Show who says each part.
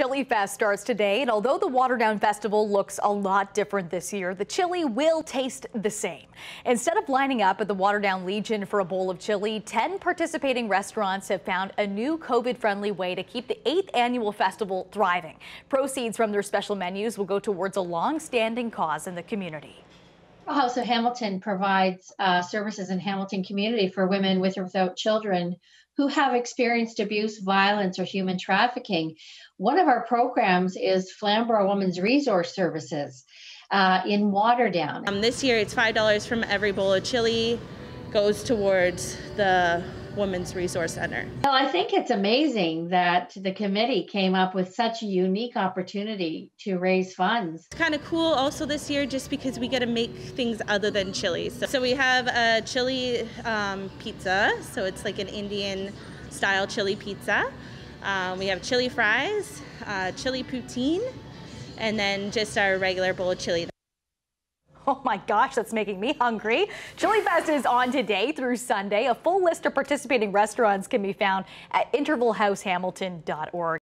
Speaker 1: Chili Fest starts today, and although the Waterdown Festival looks a lot different this year, the chili will taste the same. Instead of lining up at the Waterdown Legion for a bowl of chili, 10 participating restaurants have found a new COVID-friendly way to keep the 8th annual festival thriving. Proceeds from their special menus will go towards a long-standing cause in the community.
Speaker 2: House of Hamilton provides uh, services in Hamilton community for women with or without children who have experienced abuse, violence, or human trafficking. One of our programs is Flamborough Women's Resource Services uh, in Waterdown.
Speaker 3: Um, this year, it's $5 from every bowl of chili goes towards the Women's Resource Center.
Speaker 2: Well, I think it's amazing that the committee came up with such a unique opportunity to raise funds.
Speaker 3: It's kind of cool also this year just because we get to make things other than chili. So, so we have a chili um, pizza, so it's like an Indian style chili pizza. Um, we have chili fries, uh, chili poutine, and then just our regular bowl of chili.
Speaker 1: Oh my gosh, that's making me hungry. Chili Fest is on today through Sunday. A full list of participating restaurants can be found at intervalhousehamilton.org.